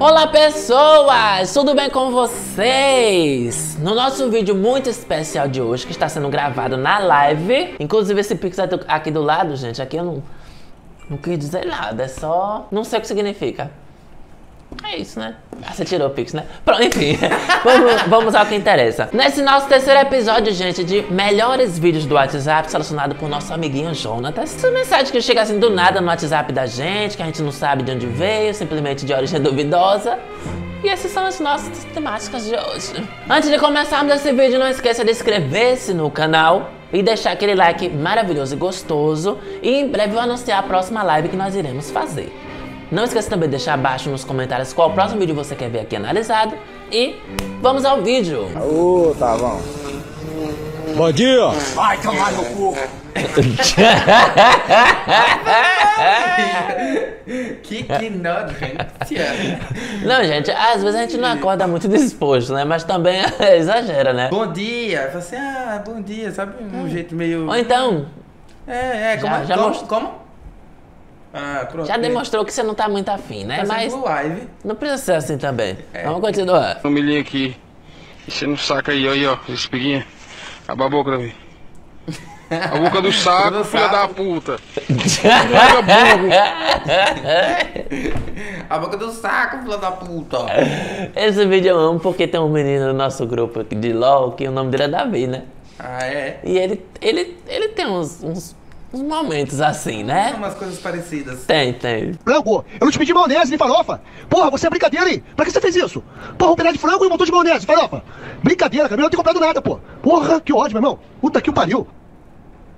Olá pessoas, tudo bem com vocês? No nosso vídeo muito especial de hoje, que está sendo gravado na live Inclusive esse pix aqui do lado, gente, aqui eu não, não quis dizer nada, é só... não sei o que significa é isso, né? Ah, você tirou o Pix, né? Pronto, enfim. vamos, vamos ao que interessa. Nesse nosso terceiro episódio, gente, de melhores vídeos do WhatsApp, selecionado por nosso amiguinho Jonatas. Essa mensagem que chega assim do nada no WhatsApp da gente, que a gente não sabe de onde veio, simplesmente de origem duvidosa. E essas são as nossas temáticas de hoje. Antes de começarmos esse vídeo, não esqueça de inscrever-se no canal e deixar aquele like maravilhoso e gostoso. E em breve eu vou anunciar a próxima live que nós iremos fazer. Não esqueça também de deixar abaixo nos comentários qual o próximo vídeo você quer ver aqui analisado. E vamos ao vídeo. Ô, oh, tá bom. Bom dia! Vai tomar no cu! que ignorância! Não, gente, às vezes a gente não acorda muito disposto, né? Mas também exagera, né? Bom dia! Fala assim, ah, bom dia, sabe? Um jeito meio. Ou então. É, é, como? Já, já como? Most... como? Ah, pronto. Já demonstrou que você não tá muito afim, né? Tá Mas live. não precisa ser assim também. É. Vamos continuar. Família aqui. Você não saca aí, aí, ó, espiguinha. Acaba a boca, Davi. A boca do saco, filha da puta. a boca do saco, filha da puta. Esse vídeo eu amo porque tem um menino no nosso grupo de LOL que o nome dele é Davi, né? Ah, é? E ele, ele, ele tem uns, uns uns momentos assim, né? Tem umas coisas parecidas. Tem, tem. Frango, eu não te pedi maionese nem farofa. Porra, você é brincadeira, hein? Pra que você fez isso? Porra, um pedaço de frango e um montão de maionese, farofa. Brincadeira, cara. Eu não tenho comprado nada, pô. Porra, que ódio, meu irmão. Puta que o pariu.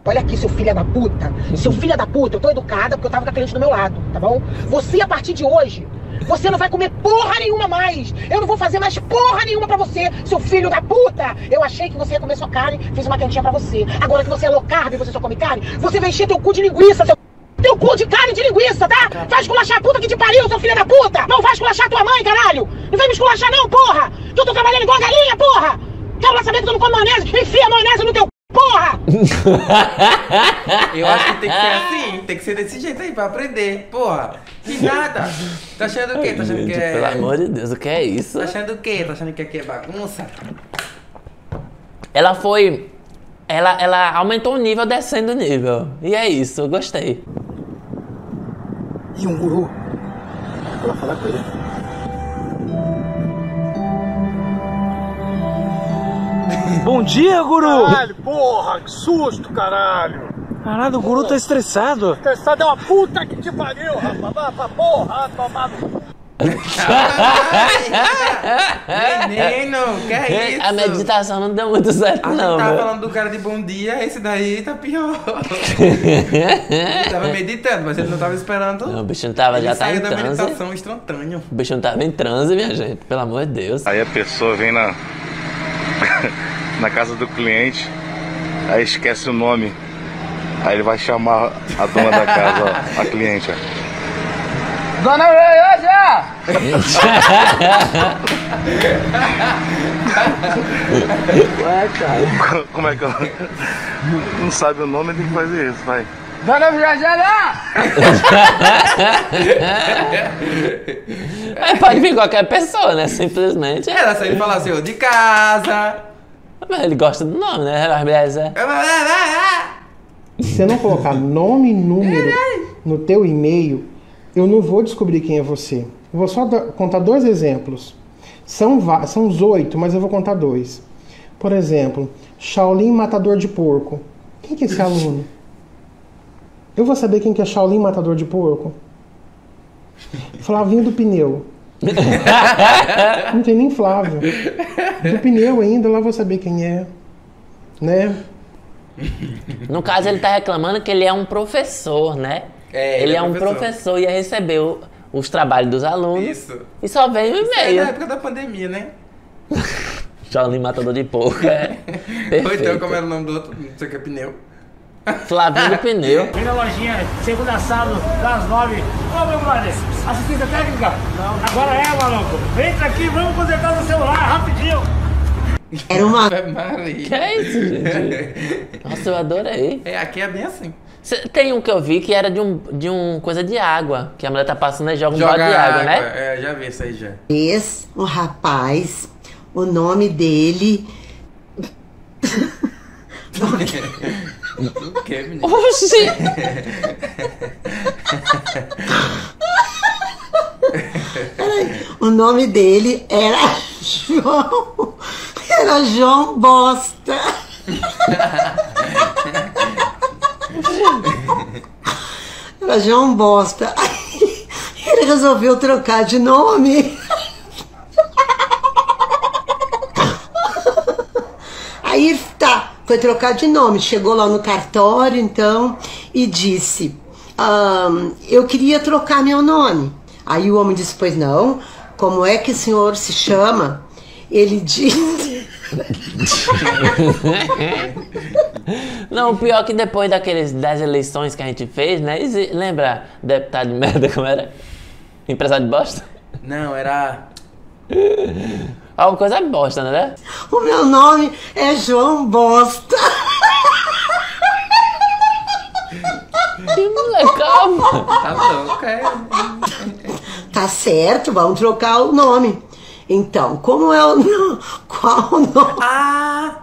Olha aqui, seu filho da puta. Seu filho da puta, eu tô educada porque eu tava com a cliente do meu lado, tá bom? Você, a partir de hoje, você não vai comer porra nenhuma mais. Eu não vou fazer mais porra nenhuma pra você, seu filho da puta. Eu achei que você ia comer sua carne, fiz uma cantinha pra você. Agora que você é low carb e você só come carne, você vai encher teu cu de linguiça, seu... Teu cu de carne de linguiça, tá? Vai esculachar a puta que te pariu, seu filho da puta! Não vai esculachar tua mãe, caralho! Não vem me esculachar não, porra! Que eu tô trabalhando igual a galinha, porra! Quero lá saber que tu não come maionese? Enfia a maionese no teu Porra! Eu acho que tem que ser assim, tem que ser desse jeito aí pra aprender. Porra, que nada. Tá achando o quê? Tá achando Gente, que é. Pelo amor de Deus, o que é isso? Tá achando o quê? Tá achando que aqui é bagunça? Ela foi. Ela, ela aumentou o nível descendo o nível. E é isso, eu gostei. E um guru? Vou lá falar Bom dia, guru! Caralho, porra, que susto, caralho! Caralho, o guru tá estressado. Estressado é uma puta que te pariu, rapaz! Pra porra, tomado! Menino, que é isso? A meditação não deu muito certo, a não. A tava falando do cara de bom dia, esse daí tá pior. ele tava meditando, mas ele não tava esperando. Não, o bicho não tava, ele já tá em da transe. meditação instantâneo. O bicho não tava em transe, minha gente, pelo amor de Deus. Aí a pessoa vem na. Na casa do cliente, aí esquece o nome. Aí ele vai chamar a dona da casa, ó, a cliente, ó. Dona Veioja! Ué, cara. Como é que eu. Não sabe o nome, tem que fazer isso, vai. Dona Viajana! Aí pode vir qualquer pessoa, né? Simplesmente. Era só ele falar assim, de casa. Mas ele gosta do nome, né? Beleza. Se eu não colocar nome e número no teu e-mail, eu não vou descobrir quem é você. Eu vou só contar dois exemplos. São, são os oito, mas eu vou contar dois. Por exemplo, Shaolin Matador de Porco. Quem que é esse aluno? Eu vou saber quem que é Shaolin Matador de Porco? Flavinho do Pneu. Não tem nem Flávio. Do pneu ainda, lá vou saber quem é. Né? No caso, ele tá reclamando que ele é um professor, né? É, ele, ele é, um professor. professor e ia receber o, os trabalhos dos alunos. Isso. E só veio o e-mail. É na época da pandemia, né? Shaolin Matador de Porco, é. Ou então, como era o nome do outro, não sei o que, pneu. Flavinho do Pneu. Vem na lojinha, segunda sábado, das nove. Ô, meu brother, assistência técnica? Não. Agora é, maluco. Entra aqui, vamos consertar no celular, rapidinho. Era uma... Que é isso, gente? Nossa, eu adorei. É, aqui é bem assim. Cê- Tem um que eu vi que era de um, de um coisa de água, que a mulher tá passando e joga um Joga balde de água, né? É, já vi isso aí já. Esse, um rapaz, o nome dele. O que, menino? Oxi! O nome dele era João. Era João Bosta. Era João Bosta. Ele resolveu trocar de nome. Aí tá, foi trocar de nome. Chegou lá no cartório, então, e disse: "Ahn, Eu queria trocar meu nome. Aí o homem disse: Pois não, como é que o senhor se chama? Ele disse: Não, o pior é que depois daqueles, das eleições que a gente fez, né? Lembra deputado de merda como era? Empresário de bosta? Não, era. Alguma coisa bosta, né? O meu nome é João Bosta. Que legal, mano. Tá louca, é. Tá certo, vamos trocar o nome. Então, como é o nome? Qual o nome? Ah!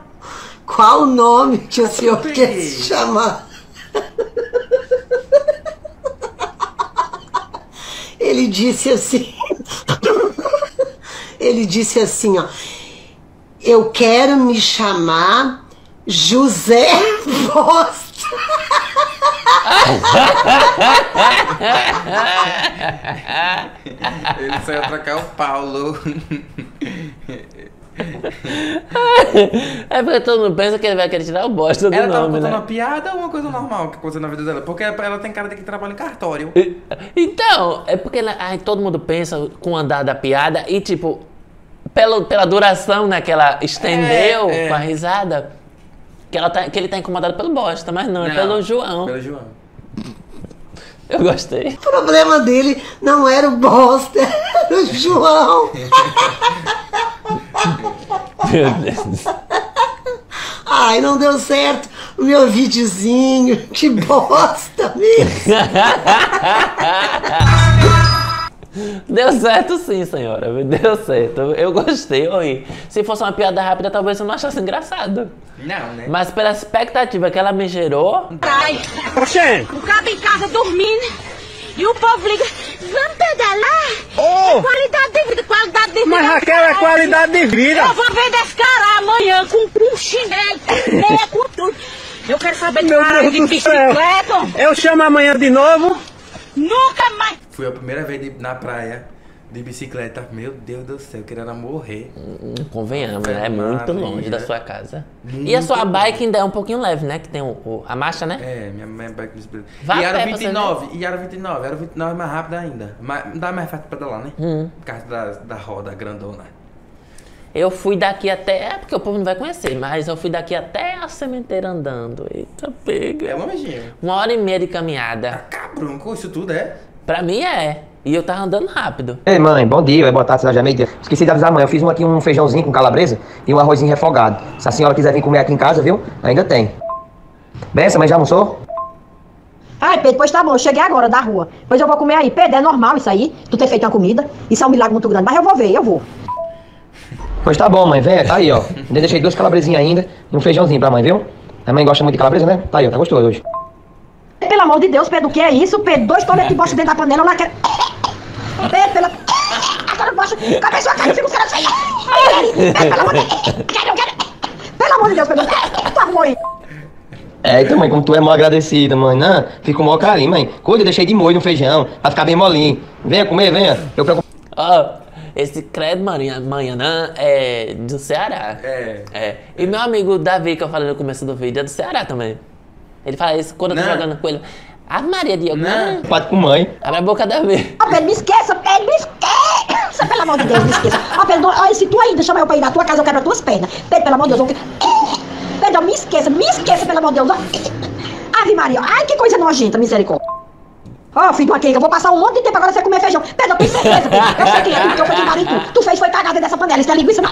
Qual o nome que o senhor quer se chamar? Ele disse assim. Ele disse assim, ó. Eu quero me chamar José Bosta. Ele saiu trocar o Paulo. É porque todo mundo pensa que ele vai querer tirar o bosta do Ela tava nome, contando né? uma piada ou uma coisa normal que aconteceu na vida dela? Porque ela ela tem cara de que trabalha em cartório. Então, é porque ela- ai, todo mundo pensa com o andar da piada e, tipo, pela, pela duração né, que ela estendeu É, é. com a risada, que, ela tá, que ele tá incomodado pelo bosta, mas não, é Não, pelo João. Pelo João. Eu gostei. O problema dele não era o Bosta, era o João. Meu Deus. Ai, não deu certo o meu videozinho. Que bosta mesmo. Deu certo sim, senhora. Deu certo. Eu gostei, ri. Se fosse uma piada rápida, talvez eu não achasse engraçado. Não, né? Mas pela expectativa que ela me gerou, Ai, o cabo em casa dormindo e o povo liga, vamos pedalar? É qualidade de vida, qualidade de vida. Mas Raquel é qualidade de vida. Eu vou vender esse cara amanhã com, com chinelo, com meia, com tudo. Eu quero saber de de bicicleta. Eu chamo amanhã de novo. Nunca mais. Fui a primeira vez de- na praia de bicicleta. Meu Deus do céu, querendo morrer. hum, convenhamos, né? É muito longe da sua casa. Muito E a sua longe. bike ainda é um pouquinho leve, né? Que tem o, o- a marcha, né? É, minha minha bike de bicicleta. Vá e a era pé pra você 29, e era 29, era 29 é mais rápido ainda. Mas não dá mais fácil pra pedalar, né? Hum. Por causa da, da roda grandona. Eu fui daqui até. É porque o povo não vai conhecer, mas eu fui daqui até a sementeira andando. Eita, pega. É longinho. Uma hora e meia de caminhada. Cabrão, com isso tudo é? Pra mim é. E eu tava andando rápido. Ei mãe, bom dia, boa tarde, cidade meio dia. Esqueci de avisar a mãe, eu fiz um aqui um feijãozinho com calabresa e um arrozinho refogado. Se a senhora quiser vir comer aqui em casa, viu? Ainda tem. Benção, mãe já almoçou? Ai, Pedro, pois tá bom, eu cheguei agora da rua. Pois eu vou comer aí. Pedro, é normal isso aí, tu ter feito uma comida. Isso é um milagre muito grande, mas eu vou ver, eu vou. Pois tá bom, mãe, vem, tá aí, ó. Ainda deixei duas calabresinhas ainda e um feijãozinho pra mãe, viu? A mãe gosta muito de calabresa, né? Tá aí, ó, tá gostoso hoje. Pelo amor de Deus, Pedro, o que é isso? Pedro, dois toletes de bosta dentro da panela, eu não quero... Pedro, pela... Agora bosta, cabe a sua cara, fica o cara assim. Pedro, pelo amor de Deus. Pelo amor de Deus, Pedro, tu arrumou aí. É, então, mãe, como tu é mal agradecida, mãe, né? Fica com o maior carinho, mãe. Cuida, deixei de molho no feijão, pra ficar bem molinho. Venha comer, venha. Eu preocupo. Ó, esse credo manhã, manhã é do Ceará. É. É. E meu amigo Davi, que eu falei no começo do vídeo, é do Ceará também. Ele fala isso quando eu tô jogando com ele. Ah, Maria Diogo, não. Preocupado com mãe. Abre a boca Davi. Ó, Pedro, me esqueça, Pedro, me esqueça, pelo amor de Deus, me esqueça. Ó, Pedro, ó, se tu ainda chamar eu pra ir na tua casa, eu quebro as tuas pernas. Pedro, pelo amor de Deus, eu... Pedro, me esqueça, me esqueça, pelo amor de Deus. ó. Ave Maria, ai, que coisa nojenta, misericórdia. Ó, filho de uma queiga, eu vou passar um monte de tempo agora sem comer feijão. Pedro, eu tenho certeza, Pedro. Eu sei quem é, porque eu fui que marido. Tu fez foi cagada dessa panela, isso não é linguiça não.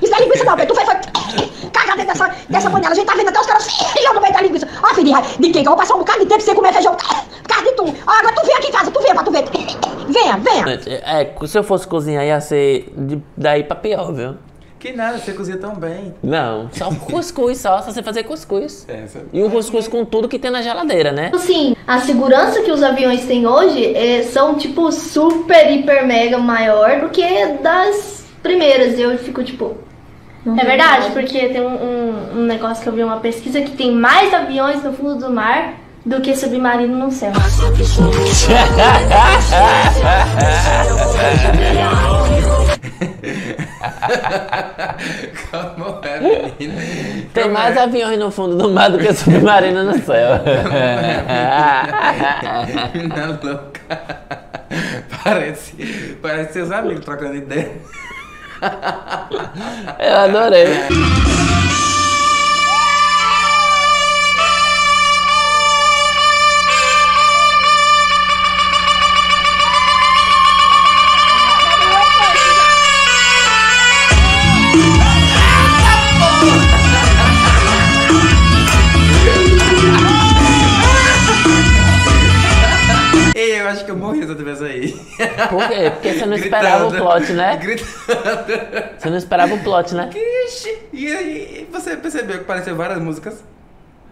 Isso não é linguiça não, Pedro, tu fez foi... Cagada dessa, dessa panela. A gente tá vendo até os caras se no meio Ó, filho, de quem? Que eu vou passar um bocado de tempo sem comer feijão. Por causa de tu. Agora tu vem aqui em casa, tu vem pra tu ver. Venha, venha. Gente, É, se eu fosse cozinhar ia ser de- daí pra pior, viu? Que nada, você cozinha tão bem. Não, só cuscuz, só, só você fazer cuscuz. É, você- E um cuscuz com tudo que tem na geladeira, né? Assim, a segurança que os aviões têm hoje é, são, tipo, super, hiper, mega maior do que das primeiras. Eu fico, tipo... É verdade, porque tem um, um- um negócio que eu vi, uma pesquisa, que tem mais aviões no fundo do mar do que submarino no céu. Como é, menina? Tem Como mais é? aviões no fundo do mar do que submarino no céu. Menina louca. Parece, parece seus amigos trocando ideia. Eu adorei. Por quê? Porque você não esperava o Gritando. plot, né? Gritando. Você não esperava o plot, né? Ixi, e aí, você percebeu que apareceu várias músicas?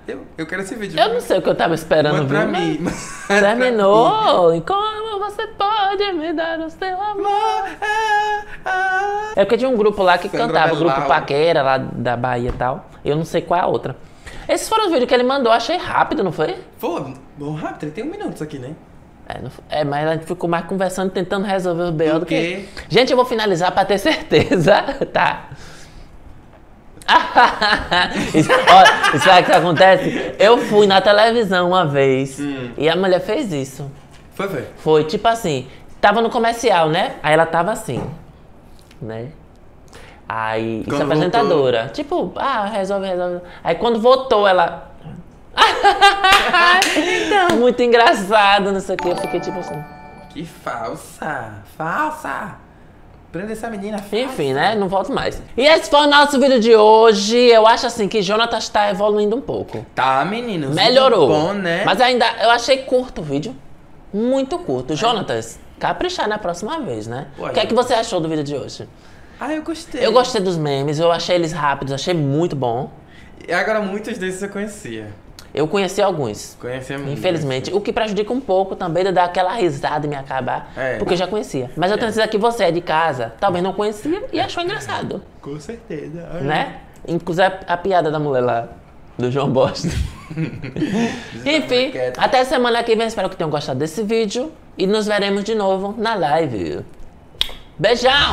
Eu, eu quero esse vídeo. Eu não sei o que eu tava esperando, Manda pra viu? mim. Terminou. E como você pode me dar o seu amor? É porque tinha um grupo lá que Sandra cantava, o grupo. Paquera, lá da Bahia e tal. Eu não sei qual é a outra. Esses foram os vídeos que ele mandou, achei rápido, não foi? Pô, bom rápido, 31 minutos aqui, né? É, não é, mas a gente ficou mais conversando, tentando resolver o B.O. do que... Gente, eu vou finalizar pra ter certeza, tá? isso, ó, isso o que acontece? Eu fui na televisão uma vez e a mulher fez isso. Foi, foi. Foi tipo assim, tava no comercial, né? Aí ela tava assim, né? Aí, isso é Quando apresentadora. Tipo, ah, resolve, resolve. Aí quando voltou, ela. Então, muito engraçado, não sei o que. Eu fiquei tipo assim. Que falsa, falsa. Prenda essa menina falsa. Enfim, né? Não volto mais. E esse foi o nosso vídeo de hoje. Eu acho assim que Jonathan está evoluindo um pouco. Tá, meninos. Melhorou. Bom, né? Mas ainda, eu achei curto o vídeo. Muito curto. Jonatas, caprichar na próxima vez, né? Ué. O que é que você achou do vídeo de hoje? Ah, eu gostei. Eu gostei dos memes, eu achei eles rápidos, achei muito bom. E agora muitos desses eu conhecia. Eu conheci alguns. Conhecia muito. Infelizmente. O que prejudica um pouco também de dar aquela risada e me acabar. É. Porque eu já conhecia. Mas eu tenho certeza que você é de casa, talvez não conhecia e achou engraçado. Com certeza. Né? Inclusive a, a piada da mulher lá, do João Bosta. Enfim, até semana que vem. Espero que tenham gostado desse vídeo. E nos veremos de novo na live. Beijão!